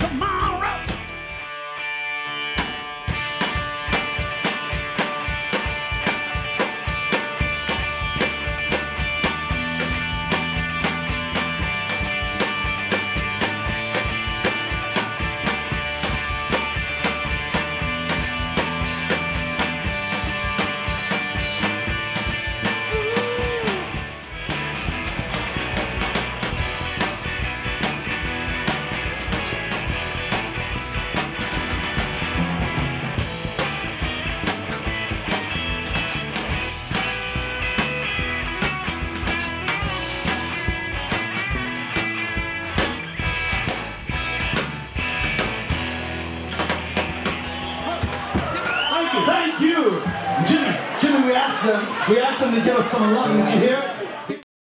to mind. Jimmy, Jimmy, we asked them, we asked them to give us some love. Did you hear?